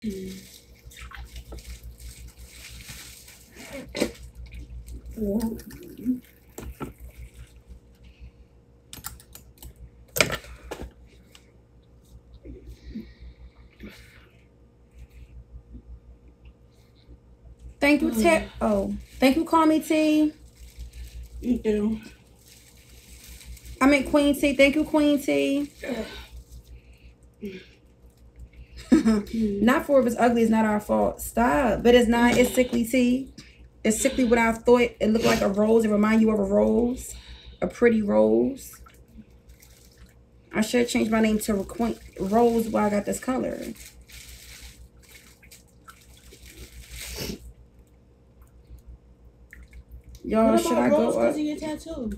Thank you, T. Oh, thank you, Call Me T. You do. I mean Queen T. Thank you, Queen T. not for if it's ugly, it's not our fault. Stop. But it's not. It's sickly tea. It's sickly what I thought. It looked like a rose. It remind you of a rose, a pretty rose. I should change my name to Rose while I got this color. Y'all, should I go up? your tattoo?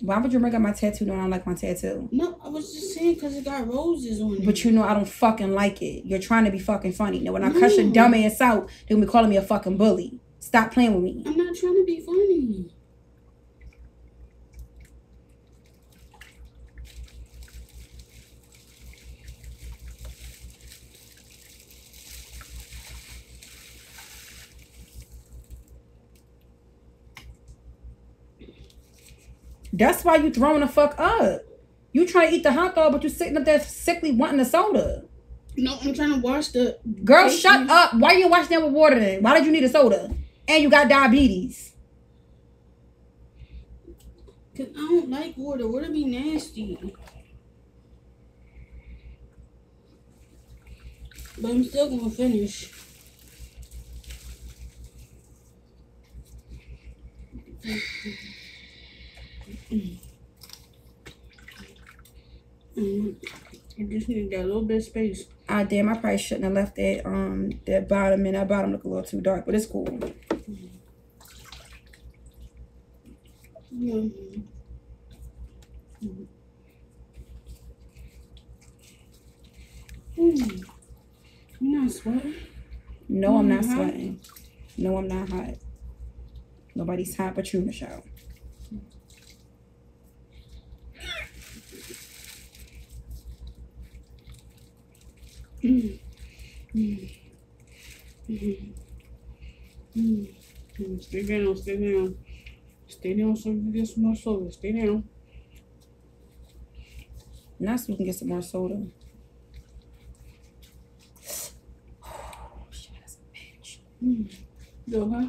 Why would you bring up my tattoo when I don't like my tattoo? No, I was just saying because it got roses on it. But you know I don't fucking like it. You're trying to be fucking funny. Now when I cuss your dumb ass out, they'll be calling me a fucking bully. Stop playing with me. I'm not trying to be funny. That's why you throwing the fuck up. You trying to eat the hot dog, but you sitting up there sickly wanting a soda. No, I'm trying to wash the. Girl, shut up. Why you washing that with water then? Why did you need a soda? And you got diabetes. Cause I don't like water. Water be nasty. But I'm still gonna finish. Mm. I just need that little bit of space. Ah damn, I probably shouldn't have left that um that bottom and that bottom look a little too dark, but it's cool. Yeah. Mm. You're not sweating? No, I'm not Mhm. sweating. No, I'm not hot. Nobody's hot but you, Michelle. Mm. Mm. Mm. Mm. Mm. Stay down, stay down. Stay down so you can get some more soda. Stay down. Now so we can get some more soda. Shit, that's a bitch. Mm. Go, huh?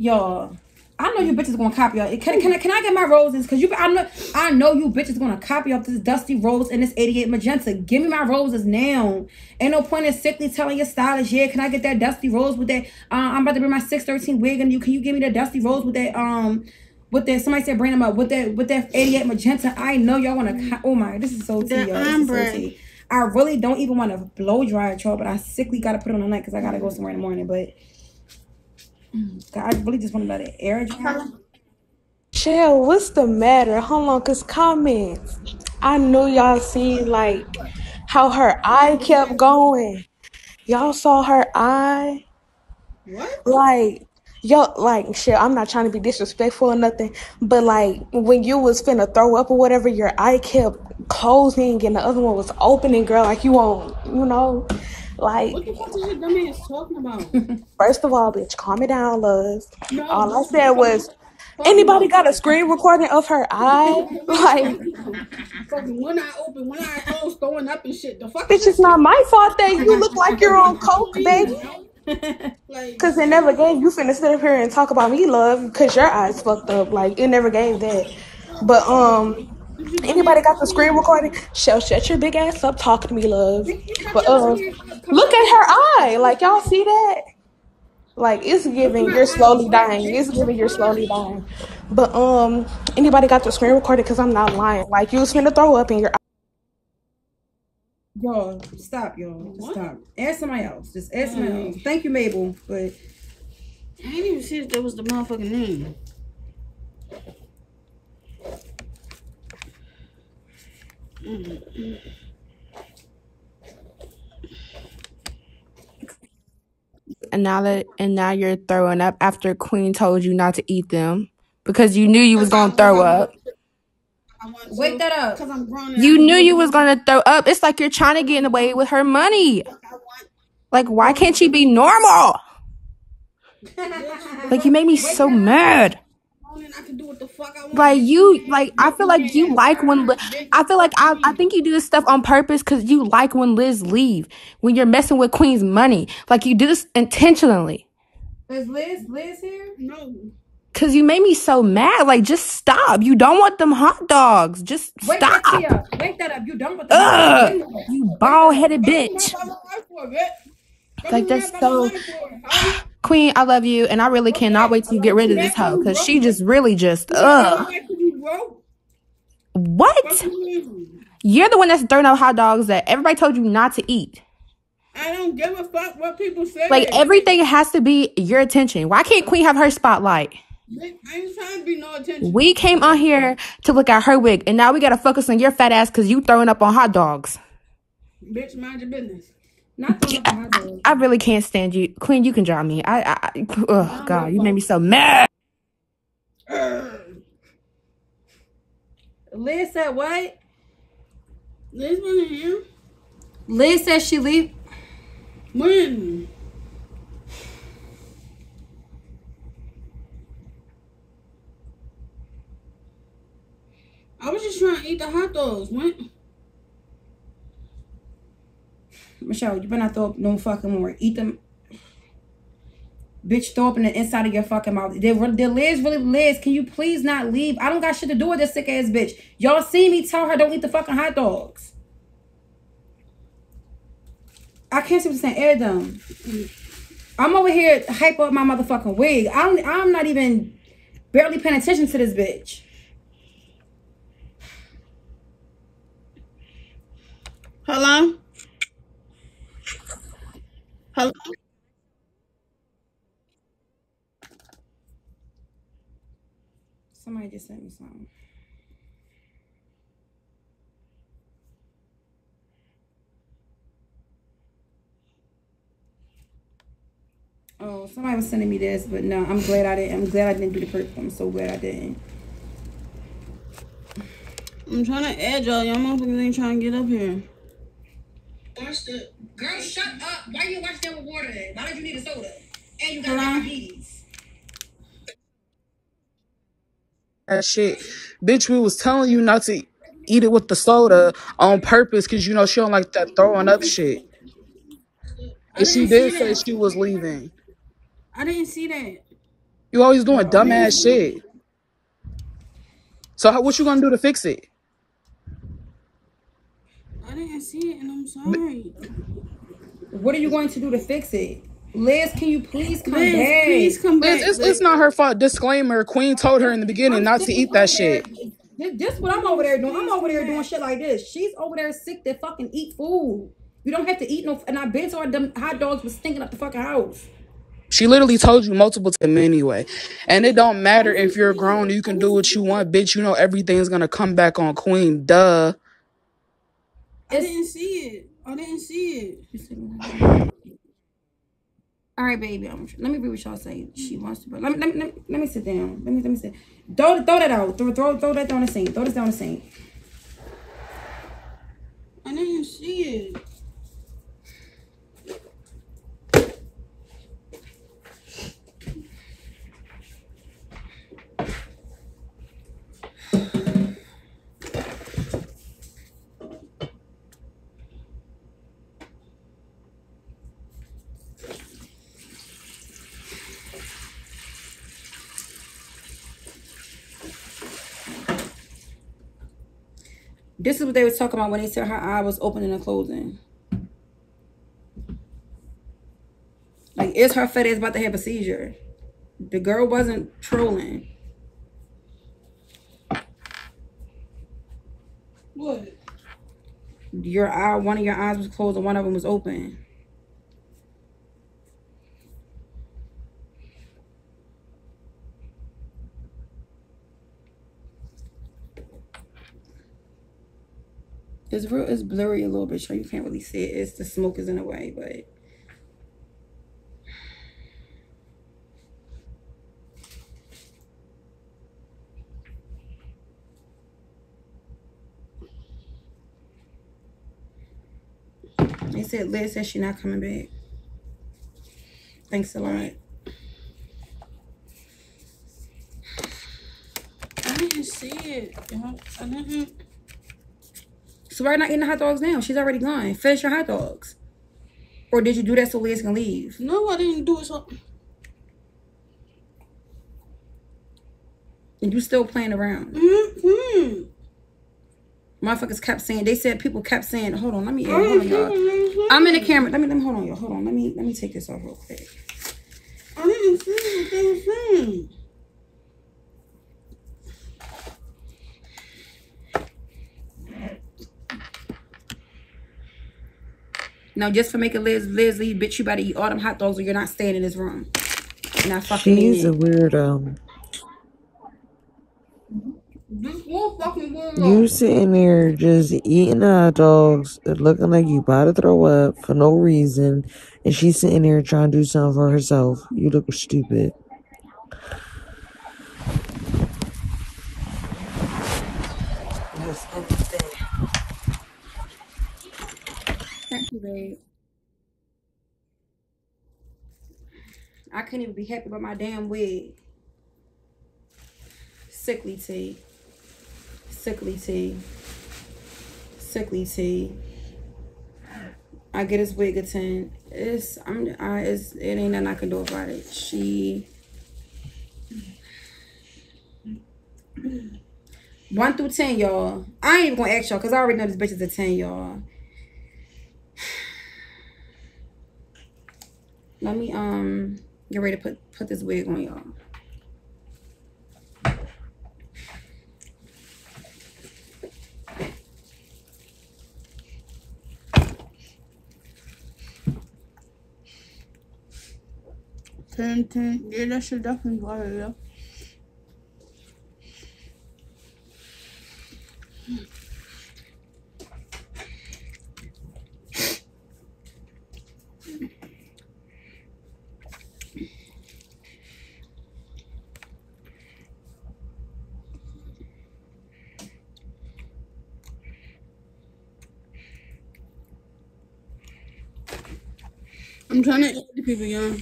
Y'all, I know you bitches gonna copy y'all. Can, can, I, can I get my roses? Cause you, I know, I know you bitches gonna copy off this dusty rose and this 88 magenta. Give me my roses now. Ain't no point in sickly telling your stylist, yeah, can I get that dusty rose with that? Uh, I'm about to bring my 613 wig and you. Can you give me the dusty rose with that? Um, with that somebody said bring them up with that with that 88 magenta. I know y'all wanna. Co- oh my, this is so tea, The y'all. This is so tea. I really don't even want to blow dry it, y'all, but I sickly gotta put it on the night because I gotta go somewhere in the morning. But God, I really just want to let it air dry. Shell, what's the matter? Hold on, cause comments. I know y'all seen like how her eye kept going. Y'all saw her eye, What? like yo, like shit. I'm not trying to be disrespectful or nothing, but like when you was finna throw up or whatever, your eye kept closing and the other one was opening, girl. Like you won't, you know, like What the fuck is your dumb ass talking about? first of all, bitch, calm it down, love. No, All I said was, anybody got a screen recording of her eye? Like. fucking one eye open, one eye closed, throwing up and shit. The fuck Bitch, it's not my fault that you look like you're on coke, baby. Cause it never gave you finna sit up here and talk about me, love, cause your eyes fucked up. Like it never gave that. But um, anybody got the screen recording? Shell, shut your big ass up, Talk to me, love. But um, look at her eye. Like y'all see that? Like it's giving you're slowly dying. It's giving you're slowly dying. But um, anybody got the screen recorded? Cause I'm not lying. Like you was finna throw up in your Y'all, stop, y'all. Just stop. Ask somebody else. Just ask somebody Mm. else. Thank you, Mabel. But I didn't even see if that was the motherfucking name. And now that and now you're throwing up after Queen told you not to eat them because you knew you was gonna throw up. I want to. Wake that up. Because I'm grown. and You I can knew you was gonna throw up. It's like you're trying to get in away with her money. the fuck I want. Like, why can't she be normal? Like, you made me so mad. Grown and I can do what the fuck I want. Like you, like I feel like you like when Li- I feel like I, I think you do this stuff on purpose because you like when Liz leave when you're messing with Queen's money. Like you do this intentionally. Is Liz Liz here? No. Cause you made me so mad. Like, just stop. You don't want them hot dogs. Just Wake stop. tea up. Wake that up. You done with the Ugh. You bald headed bitch. Fuck my life for it, bitch. Like, that's so- money for it, huh? Queen, I love you, and I really cannot wait you get rid of this hoe. Cause she just really just ugh. Fuck you, bro. What? You. You're the one that's throwing out hot dogs that everybody told you not to eat. I don't give a fuck what people say. Like everything has to be your attention. Why can't Queen have her spotlight? I ain't trying to be no attention. We came on here to look at her wig, and now we gotta focus on your fat ass because you throwing up on hot dogs. Bitch, mind your business. Not throwing up the hot dog. I really can't stand you, Queen. You can drop me. I, I, I oh God, you made me so mad. Liz said what? Liz wasn't here. Liz said she leave. When? I was just trying to eat the hot dogs. When? Michelle, you better not throw up no fucking more. Eat them. Bitch, throw up in the inside of your fucking mouth. Did, did Liz really Liz? Can you please not leave? I don't got shit to do with this sick ass bitch. Y'all see me tell her don't eat the fucking hot dogs. I can't see what saying. Air them. I'm over here hype up my motherfucking wig. I'm I'm not even barely paying attention to this bitch. Hello? Hello? Somebody just sent me something. Oh, somebody was sending me this, but no, I'm glad I didn't. I'm glad I didn't do the purple. I'm so glad I didn't. I'm trying to add y'all. Y'all motherfuckers ain't trying to get up here. Watch the girl. Shut up. Why you wash down with water? Then? Why did you need a soda? And you got Hello? diabetes. that shit. Bitch, we was telling you not to eat it with the soda on purpose because you know she don't like that throwing up shit. And she did say she was leaving. I didn't see that. You always doing dumbass shit. So how, what you gonna do to fix it? I didn't see it, and I'm sorry. What are you going to do to fix it? Liz, can you please come Liz, back? please come back. It's, it's, it's not her fault. Disclaimer: Queen told her in the beginning not to eat that shit. This, this what I'm over there doing. I'm over there doing shit like this. She's over there sick to fucking eat food. You don't have to eat no. And I've been to her. Them hot dogs was stinking up the fucking house. She literally told you multiple times anyway. And it don't matter if you're grown, you can do what you want, bitch. You know everything's gonna come back on Queen. Duh. I didn't see it. I didn't see it. All right, baby. I'm, let me read what y'all say. She wants to, but let me let me, let me, let me sit down. Let me let me sit. Throw throw that out. Throw throw throw that down the sink. Throw this down the sink. I didn't see it. This is what they was talking about when they said her eye was opening and closing. Like, is her fat ass about to have a seizure? The girl wasn't trolling. What? Your eye, one of your eyes was closed and one of them was open. It's real, it's blurry a little bit, so you can't really see it. It's the smoke is in the way, but They said Liz said she's not coming back. Thanks a lot. I didn't see it. I didn't. So why not eating the hot dogs now? She's already gone. Finish your hot dogs. Or did you do that so Liz can leave? No, I didn't do it. So And you still playing around. mm-hmm. Motherfuckers kept saying, they said people kept saying, hold on, let me, hold on, y'all. I'm in the camera. Let me, let me, hold on, y'all. Hold on. Let me, let me take this off real quick. I didn't see what they were saying. Now, just for making Liz, Liz leave, bitch, you better eat all them hot dogs or you're not staying in this room. You're not fucking She's a weirdo. This one fucking girl. You sitting there just eating hot dogs, looking like you about to throw up for no reason, and she's sitting there trying to do something for herself. You look stupid. That's everything. Babe. I couldn't even be happy about my damn wig. Sickly tea. Sickly tea. Sickly tea. I get his wig a 10. It's I'm I it's it ain't nothing I can do about it. She one through ten, y'all. I ain't even gonna ask y'all because I already know this bitch is a 10, y'all. Let me um get ready to put put this wig on y'all. Ten, ten. Yeah, that should definitely fire, yeah. I'm trying to add the people, yeah.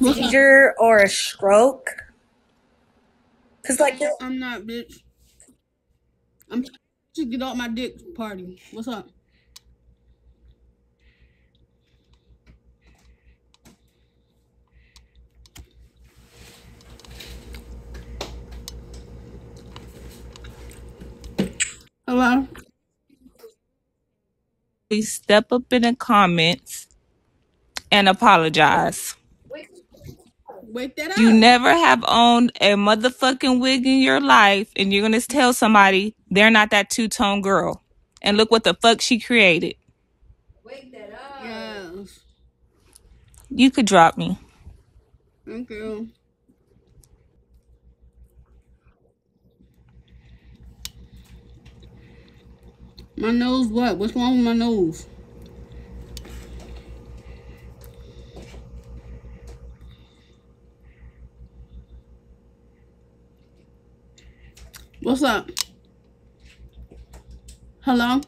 What's up? seizure or a stroke. Cause like I'm not, bitch. I'm trying to get off my dick party. What's up? Hello? please step up in the comments and apologize. Wake that You never have owned a motherfucking wig in your life, and you're gonna tell somebody they're not that two tone girl. And look what the fuck she created. Wake that up. Yes. You could drop me. Thank you. My nose what? What's wrong with my nose? What's up? Hello?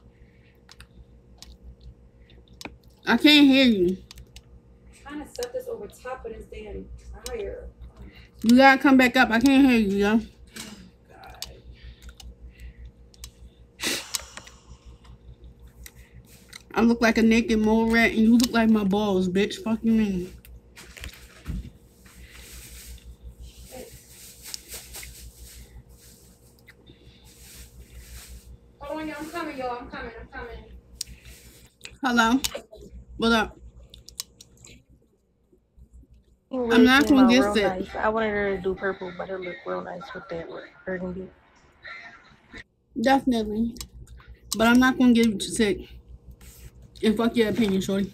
I can't hear you. trying to set this over top of this damn tire. You gotta come back up. I can't hear you, yo. I look like a naked mole rat and you look like my balls, bitch. Fuck you mean. Hold on, y'all. I'm coming, y'all. I'm coming. I'm coming. Hello? What up? I'm not gonna get sick. Nice. I wanted her to do purple, but it looked real nice with that burgundy. Definitely. But I'm not gonna get you sick. And fuck your opinion, shorty.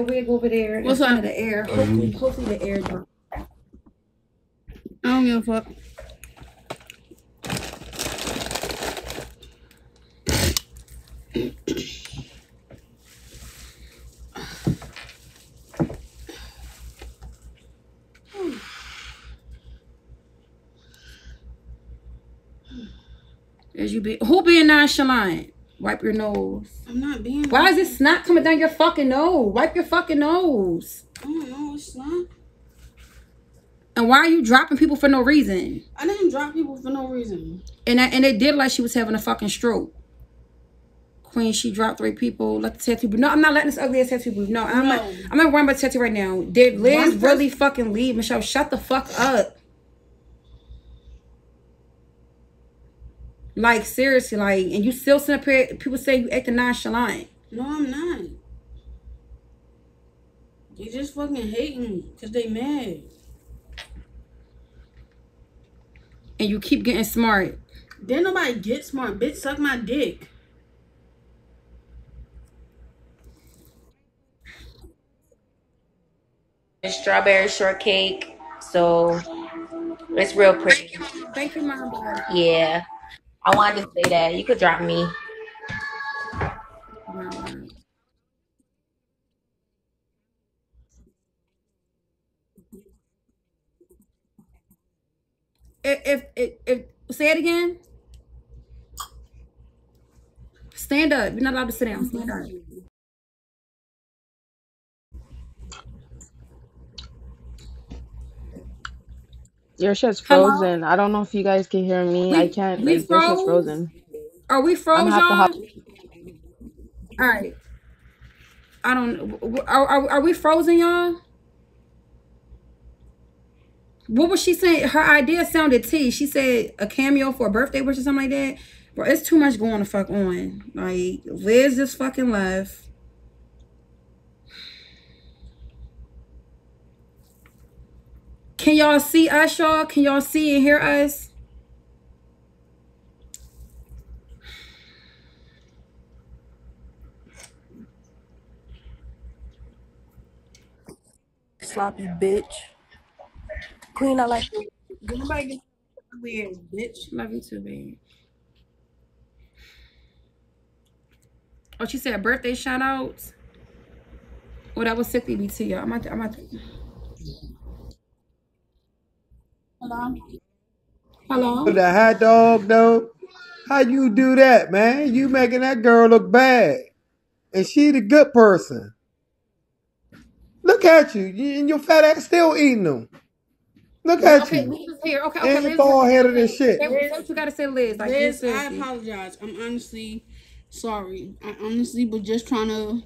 a wig over there. What's up? The air. Hopefully, hopefully the air. drop. I don't give a fuck. As you be who being nonchalant? Wipe your nose. I'm not being. Why is this snot coming down your fucking nose? Wipe your fucking nose. I don't know. It's not. And why are you dropping people for no reason? I didn't drop people for no reason. And that, and it did like she was having a fucking stroke. Queen, she dropped three people. Let the tattoo. No, I'm not letting this ugly ass tattoo. No, I'm not. No. I'm not worrying about tattoo right now. Did Liz really fucking leave? Michelle, shut the fuck up. Like seriously, like, and you still sitting up here. People say you acting nonchalant. No, I'm not. They just fucking hating me because they mad. and you keep getting smart. Then nobody get smart. Bitch, suck my dick. It's strawberry shortcake, so it's real pretty. Thank you, mom. Yeah, I wanted to say that. You could drop me. If, if if if say it again. Stand up. You're not allowed to sit down. Stand up. Your shit's Hello? frozen. I don't know if you guys can hear me. We- I can't. we Like, your shit's frozen. Are we frozen? I'm gonna have to hop. All right. I don't. know. Are, are are we frozen, y'all? What was she saying? Her idea sounded T. She said a cameo for a birthday wish or something like that. Bro, it's too much going the fuck on. Like Liz just fucking left. Can y'all see us, y'all? Can y'all see and hear us? Sloppy bitch. Queen, I like you. Did nobody get ugly ass bitch? Love you too, babe. Oh, she said birthday shout outs. Oh, that was sickly BT, y'all. I'm at, I'm at. Hello? Hello? The hot dog though. How you do that, man? You making that girl look bad. And she the good person. Look at you. You and your fat ass still eating them. Look at Okay, you. Liz is here. Okay, okay, And Liz. bald headed and shit. Say what- you gotta say, Liz. Like, Liz, Liz, I apologize. I'm honestly sorry. I honestly was just trying to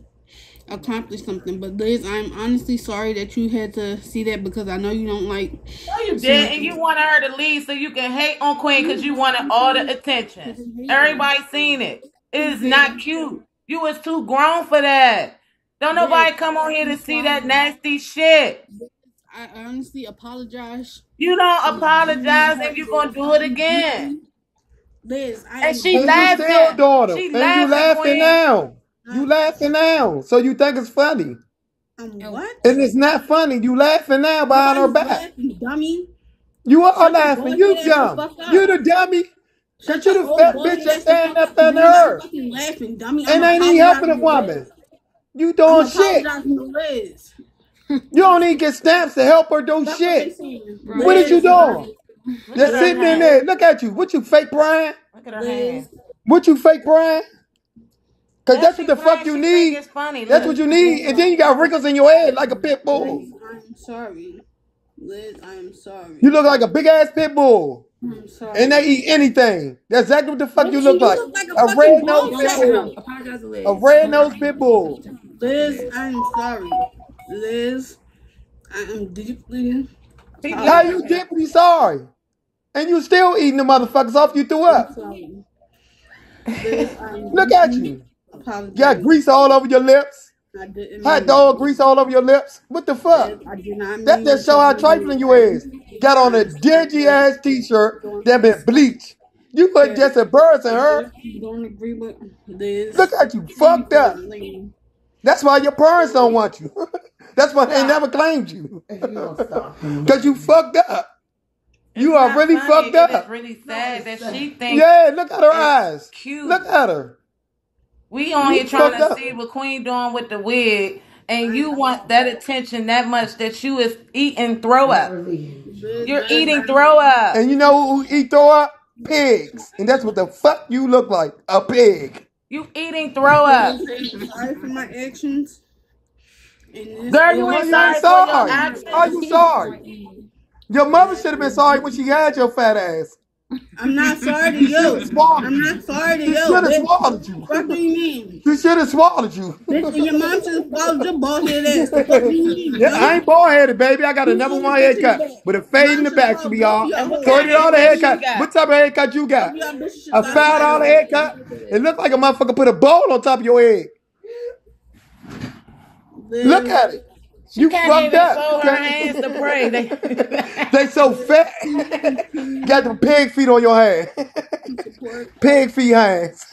accomplish something. But Liz, I'm honestly sorry that you had to see that because I know you don't like. No, you did, and you wanted her to leave so you can hate on Queen because you wanted all the attention. Everybody seen it. It is not cute. You was too grown for that. Don't nobody come on here to see that nasty shit. I honestly apologize. You don't apologize and you're gonna do it again. Liz, I And she And you laughing. still doing them. She And you laughing, laughing now. You laughing now. So you think it's funny. um, what? And it's not funny. You laughing now behind her back. laughing, dummy. You are Shut laughing. You head ass the dumb. You the dummy. Shut But you your the fat bitch head that's ass the standing up up. under her. fucking laughing, dummy. And I'm ain't even helping the to woman. Liz. You I'm doing shit. apologizing to Liz. You don't even get stamps to help her do That's what they shit. saying. What is you doing? Look Just sitting in there. Look at you. What you fake Brian? Look at her Liz, hand. What you fake Brian? Cause That that's what the crying, fuck you need. it's funny. That's Look. what you need. And then you got wrinkles in your head like a pit bull. Liz, I'm sorry. Liz, I'm sorry. You look like a big ass pit bull. I'm sorry. And they eat anything. That's exactly what the fuck you look you like. look like a A red ball nosed pit bull. Apologize Liz. A red nosed pit bull. Liz, I'm sorry. Liz, I am deeply How you deeply sorry? And you still eating the motherfuckers off you threw up. Liz, Look at you. Apologize. Got grease all over your lips. I didn't Hot mean dog grease all over your lips. What the fuck? I did not That just show how trifling you is. Got on a dingy ass t-shirt that been bleached. You put just a birds in her. You don't agree with Liz. Look at you, fucked up. That's why your parents don't want you. That's why they never claimed you. Cause you fucked up. You It's are really funny. fucked It is up. really sad that she thinks Yeah, look at her eyes. cute. Look at her. We on You here trying fucked to up. see what Queen doing with the wig, and you want that attention that much that you is eating throw up. You're eating throw up. And you know who eat throw up? pigs. And that's what the fuck you look like. A pig. You eating throw up. Sorry for my actions. And this Girl, you Why ain't you sorry for your sorry? actions. Are you sorry? Your mother should have been sorry when she had your fat ass. I'm not sorry to You should have you. swallowed. I'm not sorry to She you. should have swallowed you. what do you mean? She should have swallowed you. Bitch, your mom should have swallowed your bald head ass. The do you mean? Yeah, I ain't bald headed, baby. I got a number one haircut with a fade in the back to be all. And what Thirty dollar haircut haircut. you got? What type of haircut you got? Y'all A five dollar haircut. It looked like a motherfucker put a bowl on top of your head. Look at it. You Can't fucked up. fold You her hands to pray. They- They so fat. got the pig feet on your hand. pig feet hands.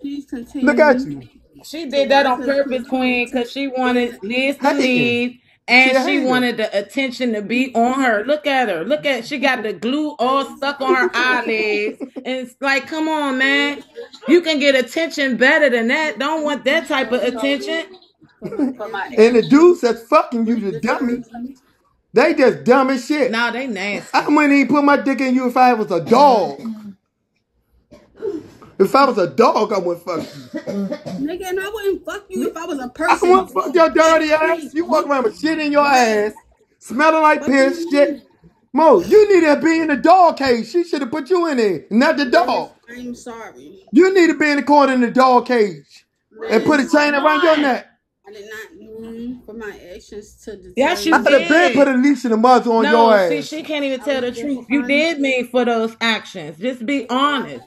Please continue. Look at you. She did that on purpose, Queen, because she wanted Liz to Hating. leave. She And a she hater. wanted the attention to be on her. Look at her. Look at she got the glue all stuck on her eyelids. And it's like, come on, man. You can get attention better than that. Don't want that type of attention. And the dudes that's fucking you, the dummy, they just dumb as shit. Nah, they nasty. I wouldn't even put my dick in you if I was a dog. If I was a dog, I wouldn't fuck you. Nigga, and I wouldn't fuck you if I was a I person. wouldn't fuck your dirty ass. You walk around with shit in your ass, smelling like piss, shit. Mo, you need to be in the dog cage. She should have put you in there, not the dog. I'm sorry. You need to be in the corner in the dog cage and put a chain around your neck. I did not mean for my actions to deter Yes, you I would have been put a leash in the muzzle on No, your see, ass. she can't even tell the truth. You did mean for those actions. Just be honest.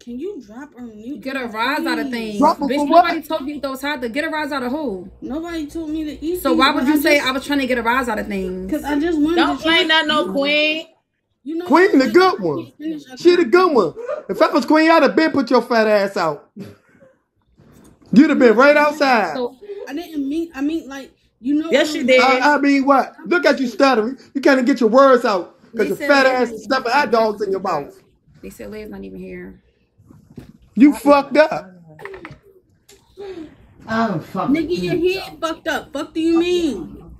Can you drop her mute? Get a rise out of things. Drop Bitch, for what? nobody told you those hot to get a rise out of who? Nobody told me to eat. So why would you I say just- I was trying to get a rise out of things? Cause I just wanted Don't to blame try- that no queen. You know Queen, the good one. She the good one. If I was queen, I'd have been put your fat ass out. You'd have been right outside. So I didn't mean. I mean, like you know. Yes, what? you did. I, I mean, what? Look at you stuttering. You can't get your words out because your They said fat that- ass is stuffing hot dogs in your mouth. they said Liv's not even here. You fucked up. Nigga, your head fucked up. Fuck do you mean?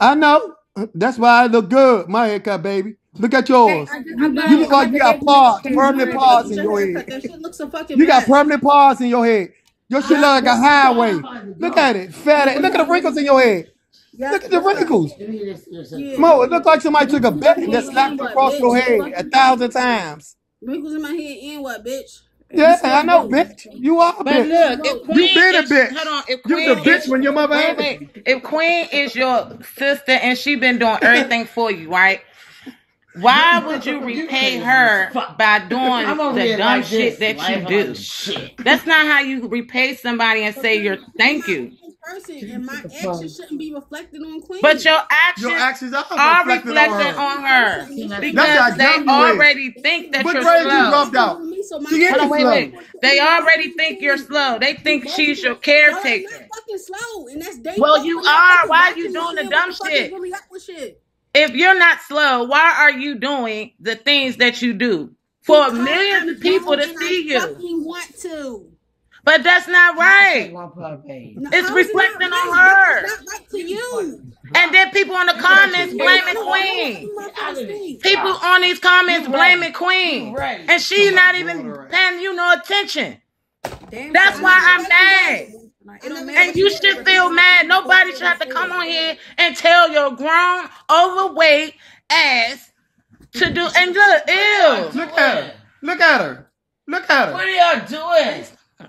I know. That's why I look good. My haircut, baby. Look at yours. I just, You look like you got paws, permanent paws in your head. that shit looks so fucking. You got permanent paws in your head. Your shit look like a highway. Look at it. Fat ass. Look at the wrinkles in your head. Look at the wrinkles. Yeah. Mo, it looked like somebody took a bat and just slapped across your head a thousand times. Wrinkles in my head and what, bitch? Yeah, I know, bitch. You are a But bitch. look, if Queen You been a is, bitch. Hold on, if You Queen the bitch is- when your mother wait, had wait. If Queen is your sister and she been doing everything for you, right? Why would you repay her by doing the dumb shit that you do? That's not how you repay somebody and say your thank you. Person and my actions shouldn't be reflected on Queen. But your actions Your actions are are reflected reflected on on her. her That's because they dumb you already think that What you're grade you slow. dropped out? So my She Hold on, wait, slow. wait. They already think you're slow. They think she's your Y'all are caretaker. not fucking slow, and that's. Well, you are. Why are you doing the dumb What fuck shit? Is Really up with shit. If you're not slow, why are you doing the things that you do for Because millions of people to grown and see you? fucking want to. But that's not right. No, It's how is it reflecting on right? her. Right to you. And then people in the comments blaming Queen. People on these comments blaming Queen. And she's not even paying you no attention. That's why I'm I'm mad. Like, it And you should feel mad. Nobody should have to come on here and tell your grown, overweight ass to do. And look, ew. Look at her. Look at her. Look at her. What her. are y'all doing?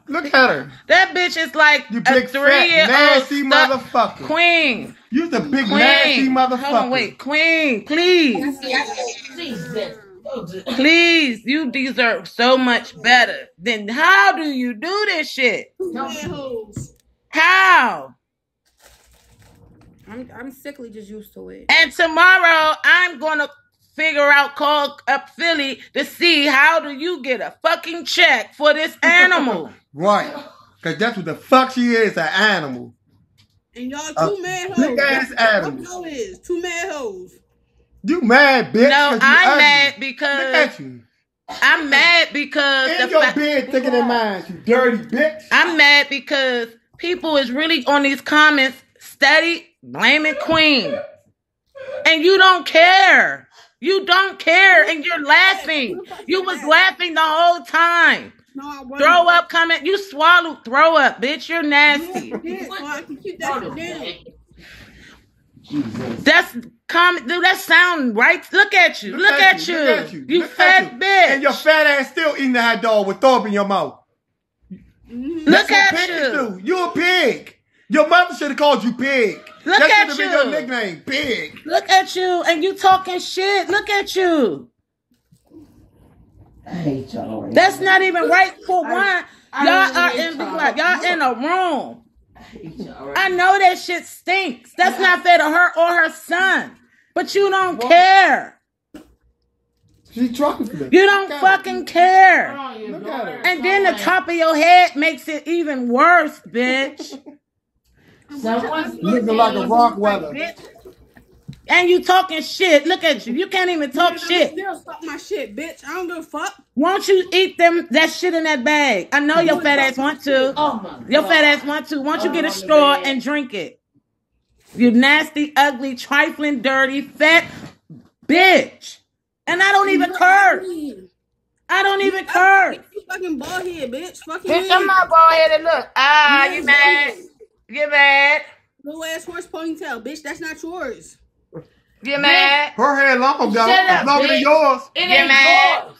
Look at her. That bitch is like You a big three fat year old nasty motherfucker. Queen. You the big Queen. nasty Hold on, motherfucker. wait. Queen, please. Please, you deserve so much better. Then how do you do this shit? Assholes. How? I'm I'm sickly just used to it. And tomorrow I'm gonna figure out call up Philly to see how do you get a fucking check for this animal. Right. Because that's what the fuck she is, an animal. And y'all Uh, two mad hoes. big ass That's animal. what y'all is. Two mad hoes. You mad, bitch. no, 'cause you I'm ugly. mad Look because at you. I'm mad because And the your fa- bed thicker than mine, you dirty bitch. I'm mad because people is really on these comments steady blaming Queen. And you don't care. You don't care and you're laughing. You was laughing the whole time. No, I. Throw up comment. You swallowed throw up, bitch. You're nasty. Yeah, so I can keep that shit down. That's comment. dude, that sound right. Look at you. Look, at, you. Look at you. You Look fat you. bitch. And your fat ass still eating the hot dog with throw up in your mouth. Mm-hmm. Look That's at what pigs you. do. You a pig. Your mother should have called you pig. Look that at should have been you. your nickname, pig. Look at you and you talking shit. Look at you. I hate y'all. right That's now. not even right for one. I Y'all really are in y'all. like, y'all in a room. I hate y'all. Right I know that shit stinks. That's not fair to her or her son. But you don't care. She trifling. You don't fucking care. now. Look at her. And then the top of your head makes it even worse, bitch. Someone's Looking like a rock weather. And you talking shit. Look at you. You can't even talk shit. Still stop my shit, bitch. I don't give a fuck. Won't you eat them that shit in that bag? I know your fat ass want to. Oh my Your God. fat ass want to. Won't you Oh, get a straw bad. and drink it? You nasty, ugly, trifling, dirty, fat bitch. And I don't even curse. I don't even curse. You fucking bald head, bitch. Fucking Bitch, I'm not bald headed. Look. Ah, you mad? You mad? Little ass horse ponytail, bitch. That's not yours. You mad? Her hair long ago. Shut It's up, longer than yours. It You ain't mad? yours.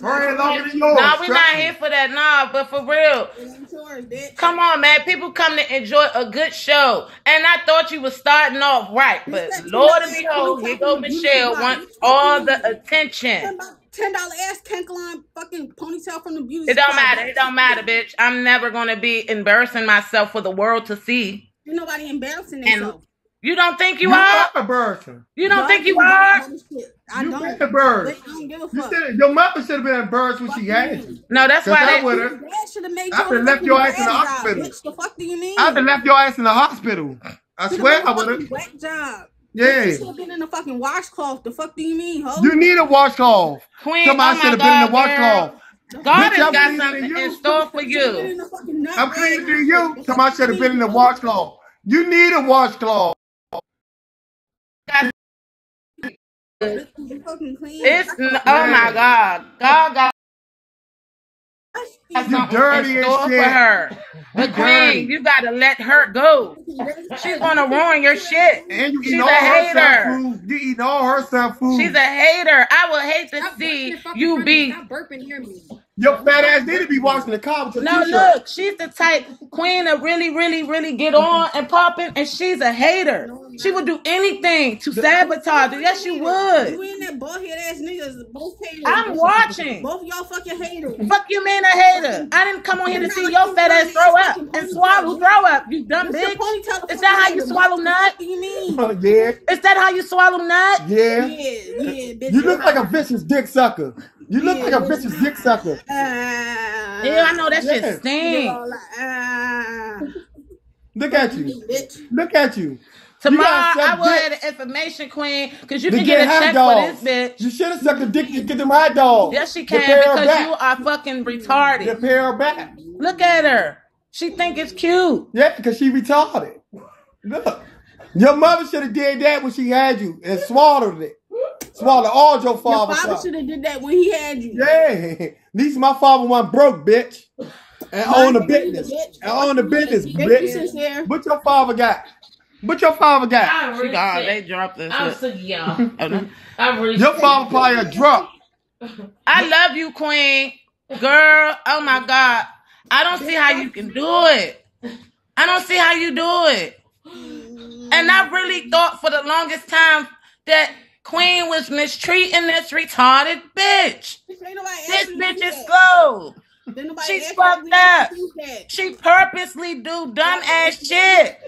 Her hair longer than yours. Nah, we Trust not here for that. Nah, but for real. It ain't yours, bitch. Come on, man. People come to enjoy a good show. And I thought you was starting off right. But Lord and behold, here go Michelle wants all the attention. Ten dollar ass Kanekalon fucking ponytail from the beauty. It don't matter. It don't matter, bitch. I'm never gonna be embarrassing myself for the world to see. Ain't nobody embarrassing And themselves. You don't think you You are? are a person. You don't Y'all think you do are? I You don't. been embarrassed. Bitch, I don't give a You fuck. should, your mother should have been embarrassed when she had you. No, that's Cause why I they. would have. Dad should have made I you would've left your ass in the hospital. Bitch, the fuck do you mean? I've have left your ass in the hospital. I swear I would have. Wet job. Yeah. You should have been in the fucking washcloth. The fuck do you mean, ho? You need a washcloth. Queen, Somebody oh should have been in the God, washcloth. God Bitch, has I'm got something in store for You should have been you. in the fucking nut I'm rag. cleaner than you. The Somebody fuck should have been in the washcloth. You need a washcloth. The fucking clean. It's oh my God, God got You something dirty in as store for shit. her. But You dirty. Queen, you gotta let her go. She's gonna ruin your shit. And you She's a all her hater. food. You eating all her son food. She's a hater. I would hate to see you be. Stop burping, hear me. Your fat ass need to be washing the car with your No, t-shirt. look, she's the type queen to really, really, really get on and popping, and she's a hater. She would do anything to sabotage it. Yes, she You would. and that bald head ass niggas both haters. I'm watching. Both of y'all fucking haters. Fuck you, mean a hater. I didn't come on here to see your fat ass throw up and swallow throw up. You dumb What's bitch. Is that how you swallow What nut? do you mean? Oh, yeah. Is that how you swallow nut? Yeah. Yeah, yeah, bitch. You look like a vicious dick sucker. You look like a vicious dick sucker. Ah, Yeah, I know that Yeah. shit you stinks. all ah, Look at you. bitch. Look at you. Tomorrow, gotta I will have dick the information queen because you can get a hot check dogs. for this bitch. You should have sucked a dick to get them hot dogs. Yes, she can because you are fucking To retarded. pay her back. Look at her. She think it's cute. Yeah, because she retarded. Look. Your mother should have did that when she had you and swallowed it. Swallowed all your Your father's father should have did that when he had you. Yeah. At least my father wasn't broke, bitch. And own the business. And own a business, Bitch, you bitch. sincere. What your father got? What your father got? I'm She really gone. They dropped this. I'm shit. sick of y'all. Oh. I'm really Your sick. father probably a drunk. I love you, Queen. Girl, oh my God. I don't see how you can do it. I don't see how you do it. And I really thought for the longest time that Queen was mistreating this retarded bitch. This asked you to bitch is that. slow. Then nobody She's asked you fucked to do that. up. She purposely do dumb ass shit.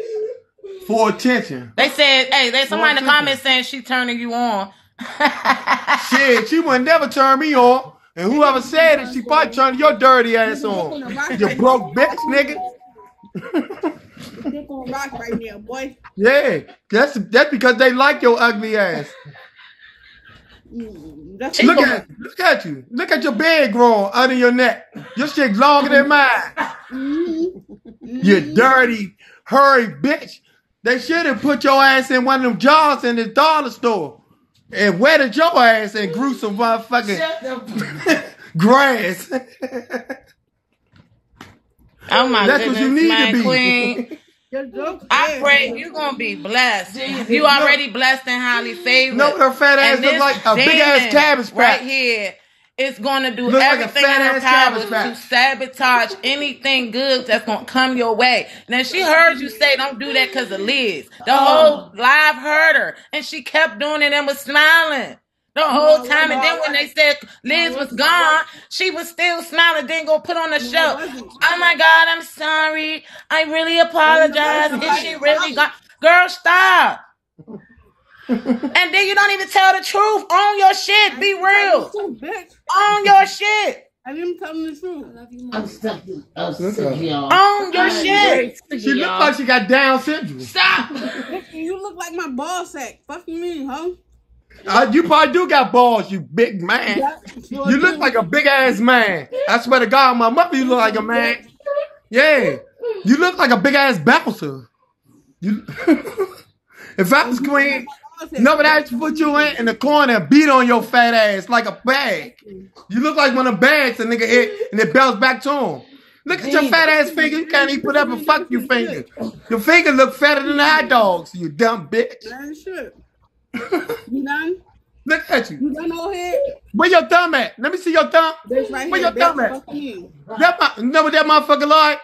For attention. They said, hey, there's somebody in the comments saying she turning you on. Shit, she would never turn me on. And whoever said it, she probably turned your dirty ass on. You broke bitch, nigga. Dick on rock right now, boy. Yeah, that's that's because they like your ugly ass. That's Look at look at you. Look at your beard growing under your neck. Your shit longer than mine. You dirty, hurry bitch. They should have put your ass in one of them jars in the dollar store. and wetted your ass and grew some motherfucking grass. Oh my That's what goodness, you need man, to be. queen. Your jokes I pray bro. you gonna be blessed. You already blessed and highly favored. No, her fat ass And look like a big ass demon cabbage right here. It's gonna do Look like everything in her power to sabotage anything good that's gonna come your way. Now she heard you say don't do that because of Liz. The oh. whole live heard her, and she kept doing it and was smiling. The whole time, and then when they said Liz was gone, she was still smiling. Then go put on the show. Oh my God, I'm sorry. I really apologize. Is she really gone? Girl, stop. And then you don't even tell the truth. Own your shit. Be real. bitch. Own your shit. I didn't tell him the truth. I'm stuck. I'm Look sick, at her. y'all. Own your I'm shit. very She look y'all. like she got Down syndrome. Stop. You look like my ball sack. Fuck you mean, huh? Uh, you probably do got balls, you big man. You look like a big ass man. I swear to God, my mother, you look like a man. Yeah, you look like a big ass bouncer. You, if I was queen, no, but I put you in in the corner and beat on your fat ass like a bag. You look like one of the bags a nigga hit and it bounce back to him. Look at your fat ass finger. You can't even put up a fuck you finger. Your finger look fatter than the hot dogs. You dumb bitch. Man, shit. You done? Look at you. You done old head? Where your thumb at? Let me see your thumb. Bitch, right Where here. your thumb at? Fuck you. That my, know what that motherfucker like?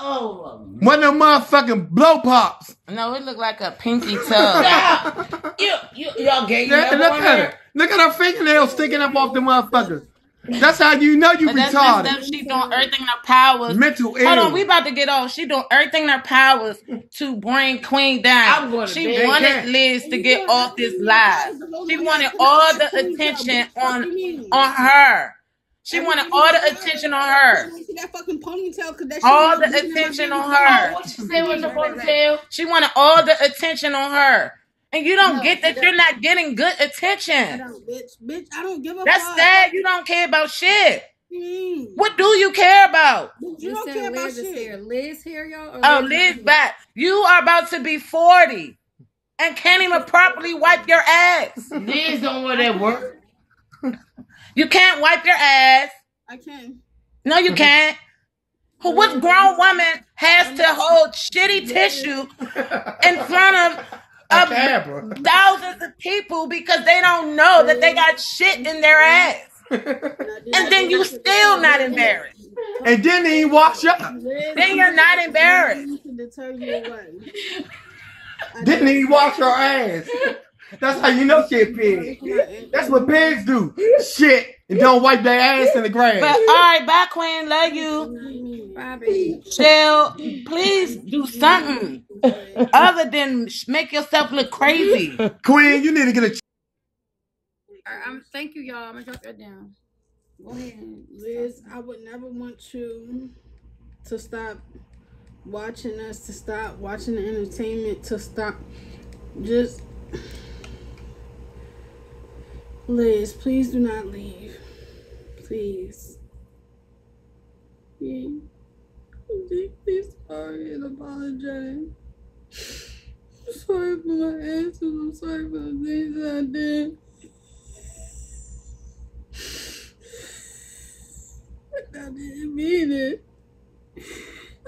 Oh, One of them motherfucking blow pops. No, it looked like a pinky toe. stop. you, you, y'all gay. You Yeah, never look at her? her. Look at her fingernails sticking up off the motherfucker. That's how you know you But that's messed up. retarded. She doing everything in her powers. Mental Hold on, ill. we about to get off. She doing everything in her powers to bring Queen down. I'm going to she bed. wanted Can't. Liz to get off this live. She wanted all the attention on on her. She wanted all the attention on her. See that fucking ponytail? Cause that shit All the looking at my attention on her. What you say with the ponytail? She wanted all the attention on her. And you don't get that you're not getting good attention. I attention. don't, bitch. Bitch, I don't give a That's fuck. sad. You don't care about shit. Mm. What do you care about? You You don't care said about shit. here. Liz here, y'all? Oh, Liz Liz not back. You are about to be 40 and can't even properly wipe your ass. Liz don't want that work. You can't wipe your ass. I can. No, you can't. Who what grown woman has to hold shitty tissue in front of A of camera. thousands of people because they don't know that they got shit in their ass. And then you still not embarrassed. and then he wash up. Then you're not embarrassed. To deter you away. Then he wash her ass. That's how you know shit a pig. That's what pigs do. Shit. And don't wipe their ass in the grass. But all right, bye, Queen. Love you. Bobby. Chelle, please do something other than make yourself look crazy. Queen, you need to get a All right, I'm, thank you, y'all. I'm gonna drop that down. Go ahead. Liz, I would never want you to stop watching us, to stop watching the entertainment, to stop just. Liz, please do not leave. Please. Yeah. I'm deeply sorry and apologize. I'm sorry for my answers. I'm sorry for the things that I did. I didn't mean it.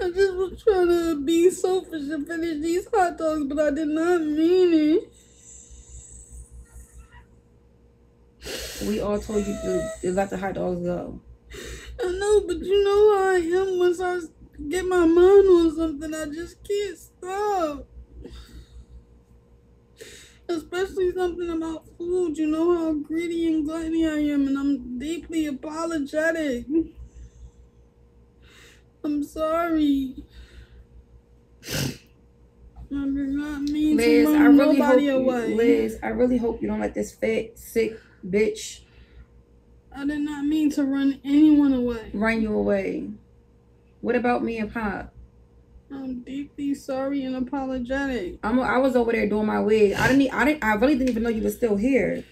I just was trying to be selfish and finish these hot dogs, but I did not mean it. We all told you to, to let the hot dogs go. I know, but you know how I am once I get my mind on something, I just can't stop. Especially something about food. You know how greedy and gluttony I am, and I'm deeply apologetic. I'm sorry. I did not mean Liz, to I really hope nobody you, away. Liz, I really hope you don't let this fat, sick bitch I did not mean to run anyone away. run you away. What about me and Pop? I'm deeply sorry and apologetic. I'm, I was over there doing my wig. I didn't. I didn't. I really didn't even know you were still here.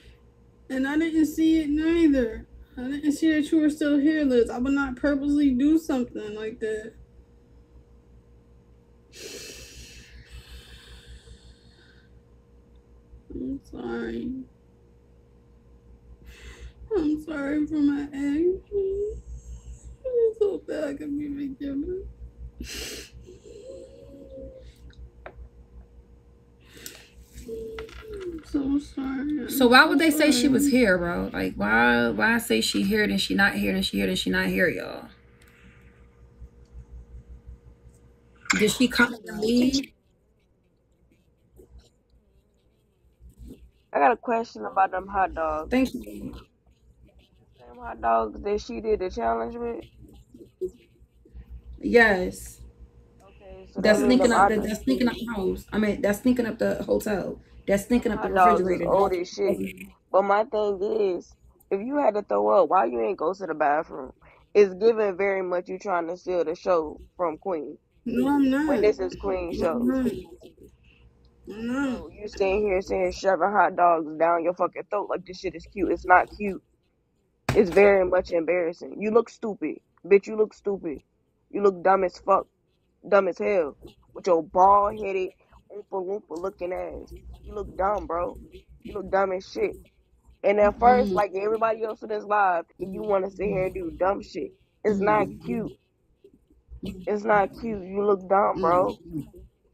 And I didn't see it neither. I didn't see that you were still here, Liz. I would not purposely do something like that. I'm sorry. I'm sorry for my actions. It's so bad I can be forgiven. I'm so sorry. So why would they say she was here, bro? Like why why say she here then she not here then she here then she not here, y'all? Did she come and leave? I got a question about them hot dogs. Thank you. Same hot dogs that she did the challenge with. Yes. Okay, so That's that sneaking up the that's sneaking up the house. I mean that's sneaking up the hotel. That's sneaking up the hot dogs is refrigerator. old as shit. But my thing is, if you had to throw up, why you ain't go to the bathroom? It's given very much you trying to steal the show from Queen. No, I'm not. When this is Queen No, show. I'm not. I'm not. So you sitting here saying shoving hot dogs down your fucking throat like this shit is cute. It's not cute. It's very much embarrassing. You look stupid. Bitch, you look stupid. You look dumb as fuck. Dumb as hell. With your bald headed, oompa loompa looking ass. You look dumb, bro. You look dumb as shit. And at first, Mm. like everybody else in this live, you want to sit here and do dumb shit. It's not cute. It's not cute. You look dumb, bro.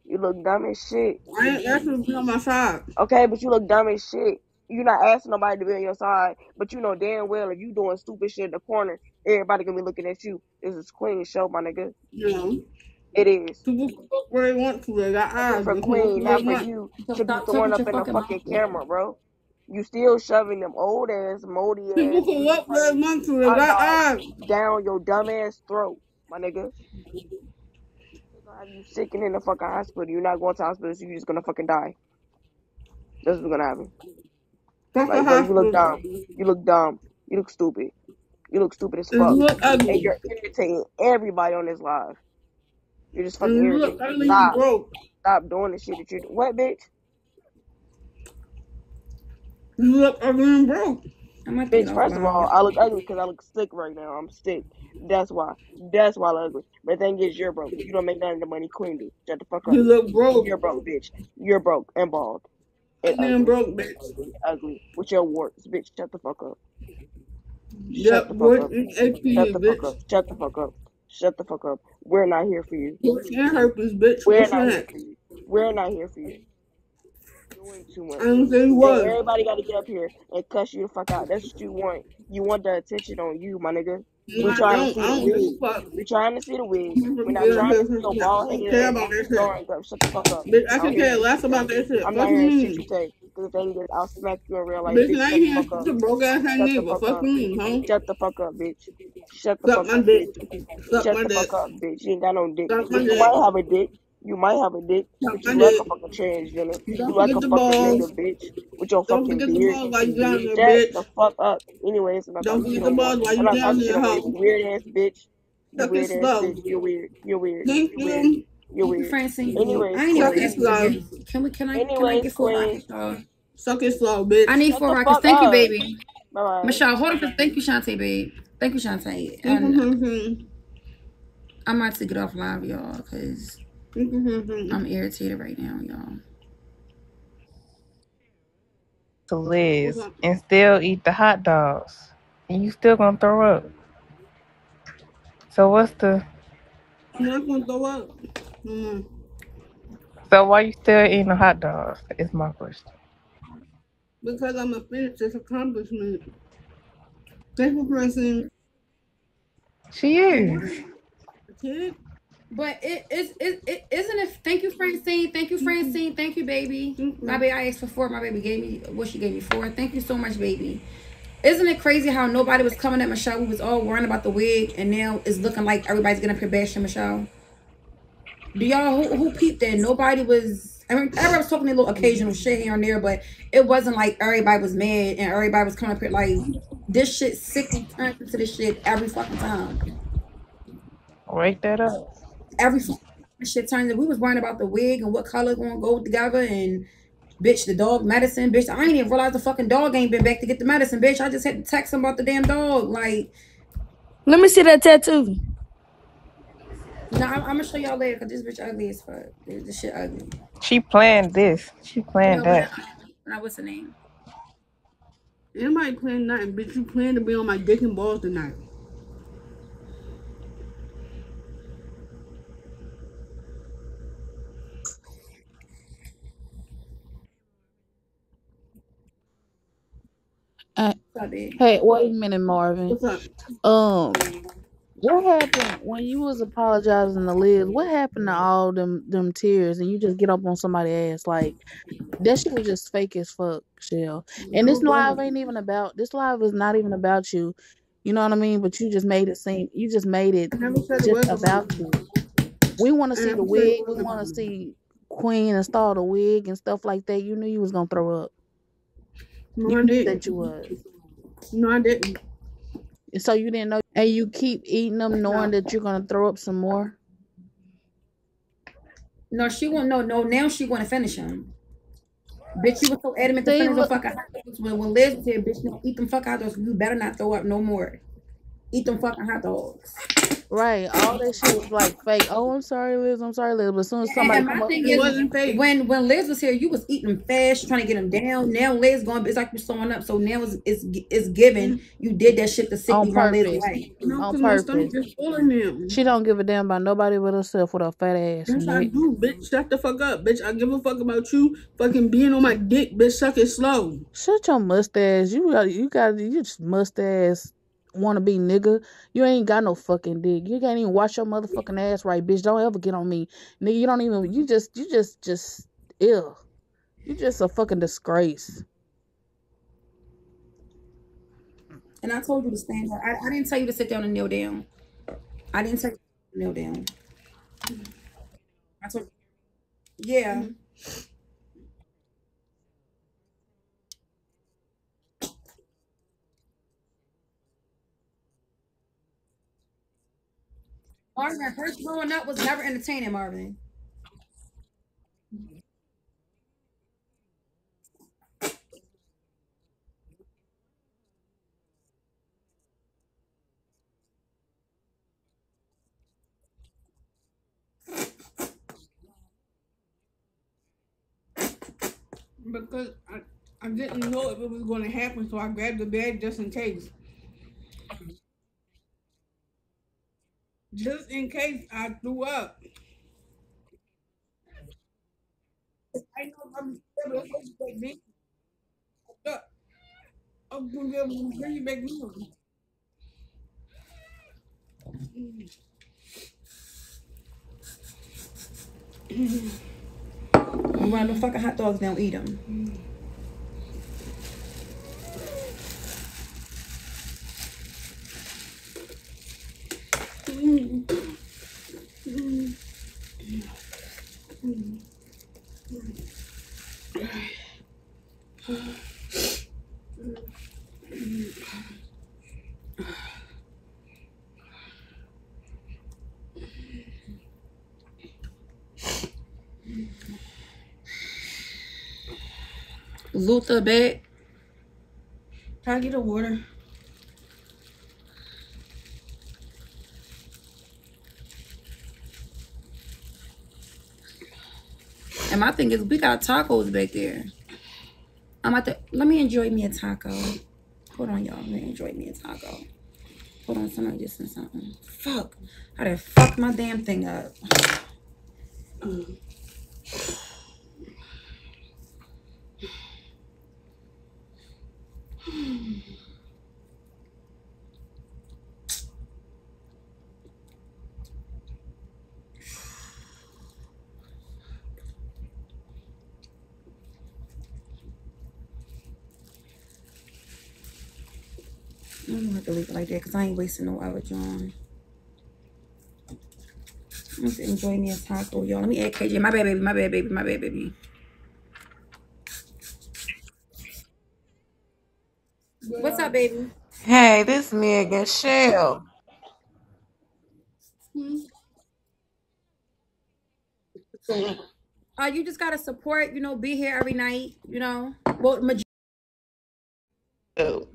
You look dumb as shit. Asking to on my side. Okay, but you look dumb as shit. You're not asking nobody to be on your side, but you know damn well if you doing stupid shit in the corner, everybody gonna be looking at you. This is Queen show, my nigga. You know, It is. people can look where they want to. They got eyes. for They can look Queen, where not for you So to be stop throwing up in the fucking fucking camera, bro. You still shoving them old ass, moldy People ass, can look where they want to. They hot got dogs eyes. down your dumb ass throat, my nigga. They're you sick and in the fucking hospital. You're not going to hospital, so you're just gonna fucking die. That's what's gonna happen. Fuck Like, bro, you look dumb. You look dumb. You look stupid. You look stupid as And you fuck. look And you're irritating everybody on this live. You're just fucking you look irritating. ugly. Stop. broke. Stop doing the shit that you're doing. What, bitch? You look ugly and broke. I might take Bitch, first of all. I look ugly because I look sick right now. I'm sick. That's why. That's why I look ugly. But the thing is, you're broke. You don't make none of the money Queen do. Shut the fuck up. You look broke. You're broke, bitch. You're broke and bald. And Ugly ugly. broke, bitch. Ugly. With your warts, bitch. Shut the fuck up. Shut Yep, the fuck what up. Shut the fuck up. Shut the fuck up. Shut the fuck up. We're not here for you. Pussy and herpes, bitch. We're What's not here for you. We're not here for you. Doing too much. I didn't say you And was. everybody got to get up here and cuss you the fuck out. That's what you want. You want the attention on you, my nigga. No, We I trying to see I the don't give a wig. fuck. We trying to see the wig. We're not get trying to see your shit. I bald don't care about that shit. Shut the fuck up. Bitch, I I can care less shit about that shit. I'm not hearing shit you say. Because the thing is, I'll smack you in real life, Bitch, bitch. I ain't the here fuck up. to broke ass ain't Shut the neither. fuck Fuck up. you mean, huh? Shut the fuck up, bitch. Shut the fuck up, bitch. Shut the fuck up, bitch. You ain't got no dick. Suck my But you might have a dick. You might have a dick, Suck but you like a fucking transgender. Don't You like a the fucking balls. nigga, bitch. With your Don't fucking forget the beard. balls while you down there, bitch. the fuck up. Anyways, I'm not Don't talking to you forget the balls while you down talking to you there, no hoe. weird ass bitch. You Suck it weird ass slow. bitch. You're weird. You're weird. Thank You're weird. you. You're weird. Francine. Anyways, I ain't even Suck it slow. Can we can I can I Anyways, get four rockets, y'all? Suck it slow, bitch. I need four rockets. Thank you, baby. Bye bye. Michelle, hold up. Thank you, Shantae, babe. Thank you, Shantae. Thank you, And Francine. I mm-hmm. might take it off live, y'all, because Thank you, Francine. I'm irritated right now, y'all. To Liz and still eat the hot dogs. And you still gonna throw up. So what's the I'm not gonna throw up. Mm. so why you still eating the hot dogs? Is my question. Because I'm a finish this accomplishment. Thank you, Francine. She is. Kid? But it is it, it isn't it thank you Francine thank you mm-hmm. Francine thank you baby. Mm-hmm. My baby I asked for four my baby gave me what she gave me four thank you so much baby. Isn't it crazy how nobody was coming at Michelle? We was all worrying about the wig and now it's looking like everybody's getting up here bashing Michelle. Do y'all who, who peeped that? Nobody was I mean everybody was talking a little occasional shit here and there but it wasn't like everybody was mad and everybody was coming up here like this shit sickly turns into this shit every fucking time. Wake that up. Every fucking shit turns. We was worrying about the wig and what color gonna go together and bitch the dog medicine. Bitch, I ain't even realize the fucking dog ain't been back to get the medicine. Bitch, I just had to text him about the damn dog. Like, Let me see that tattoo. no, I'm, I'm gonna show y'all later because this bitch ugly as fuck. This, this shit ugly. She planned this. She You know, planned when that. when I what's the name? Anybody playing nothing, bitch. You plan to be on my dick and balls tonight. Uh, What's up, babe? Hey, wait a minute, Marvin. What's up? Um, what happened when you was apologizing to Liz? What happened to all them them tears and you just get up on somebody's ass like that shit was just fake as fuck, Chelle. And this live ain't even about this live is not even about you. You know what I mean? But you just made it seem you just made it I never said it just about you. We want to see the never said it wig. We want to see Queen install the wig and stuff like that. You knew you was gonna throw up. You knew that you was. No, I didn't. So you didn't know. And you keep eating them, knowing No. that you're gonna throw up some more. No, she won't. No, no. Now she want to finish them. Bitch, you was so adamant to finish the hot dogs when, when Liz here, bitch, no, eat them fucking hot dogs. You better not throw up no more. Eat them fucking hot dogs. Right? All that shit was like fake. Oh, I'm sorry, Liz. I'm sorry, Liz. But as soon as somebody and come my up thing to It is, wasn't fake. when when Liz was here, you was eating them fast, trying to get them down. Now Liz going, it's like you're sewing up. So now it's it's, it's given. Mm-hmm. You did that shit to on sickly run Liz away. No, On because my stomach purpose. is full of them. She don't give a damn about nobody but herself with her fat ass. Yes, I do, bitch. Shut the fuck up, bitch. I give a fuck about you fucking being on my dick, bitch. Suck it slow. Shut your mustache. You got you got you just mustache wanna be nigga. You ain't got no fucking dick. You can't even wash your motherfucking ass right, bitch. Don't ever get on me. Nigga, you don't even you just you just just ill. You just a fucking disgrace. And I told you to stand up. I, I didn't tell you to sit down and kneel down. I didn't tell you to kneel down. I told yeah. Mm-hmm. Marvin, first growing up was never entertaining, Marvin. Because I, I didn't know if it was going to happen, so I grabbed the bag just in case. Just in case I threw up. I know I'm to back then. Look, I'm to bring mm. you back now. You want them fucking hot dogs, don't eat them. Luther back. Can I get a water? And my thing is, we got tacos back there. I'm at the. Let me enjoy me a taco. Hold on, y'all. Let me enjoy me a taco. Hold on, somebody just sent something. Fuck. I done fucked my damn thing up. Don't have to leave it like that because I ain't wasting no other John. I'm gonna enjoy me a taco, y'all. Let me add KJ. My bad, baby. My bad, baby. My bad, baby. What's up, baby? Hey, this is me again, Chelle. Hmm? Uh, you just gotta support. You know, be here every night. You know. Well, maj- Oh,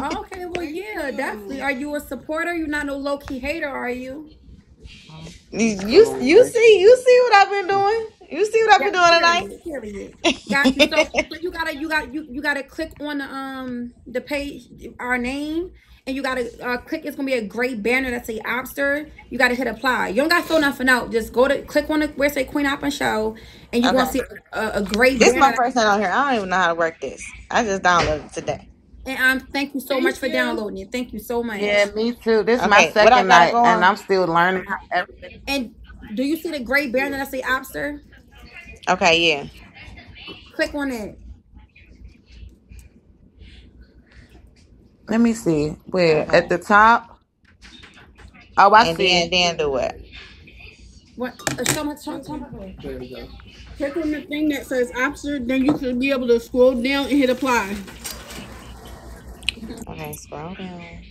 oh, okay. Well, yeah, definitely. Are you a supporter? You're not no low key hater, are you? You, you you see you see what I've been doing? You see what I be Yeah, doing tonight? period, period. Got you. So, so you gotta, you got, you, you gotta click on the um the page, our name, and you gotta uh, click. It's gonna be a great banner that say Obster. You gotta hit apply. You don't gotta fill nothing out. Just go to click on the where it say Queen Opp and Show, and you're gonna see a, a gray This my first time on here. I don't even know how to work this. I just downloaded today. And um, thank you so much for downloading it. Thank you so much. Yeah, me too. This is my Okay, what I second night, go and? I'm still learning how everything. And do you see the gray banner that I say Obster? Okay, yeah. Click on it. Let me see. Where at the top? Oh, I And see. then then do it. What? Uh, show me, show, show me. There you go. Click on the thing that says Obster, then you should be able to scroll down and hit apply. Okay, scroll down.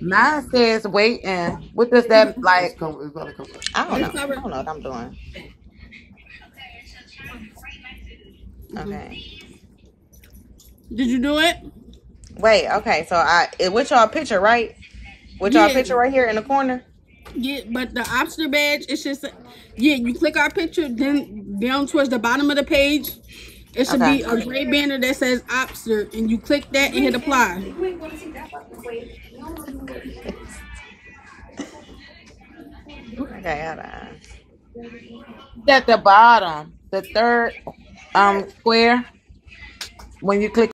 Mine says waiting. What does that like? It's come, it's about to come back. I don't know. I don't know what I'm doing. Mm-hmm. Okay. Did you do it? Wait, okay, so I it with y'all picture, right? With y'all Yeah. picture right here in the corner? Yeah, but the Obster badge, it's just, yeah, you click our picture, then down towards the bottom of the page, it should Okay. be a gray banner that says Obster, and you click that and hit apply. Okay, hold on. At the bottom, the third um square. When you click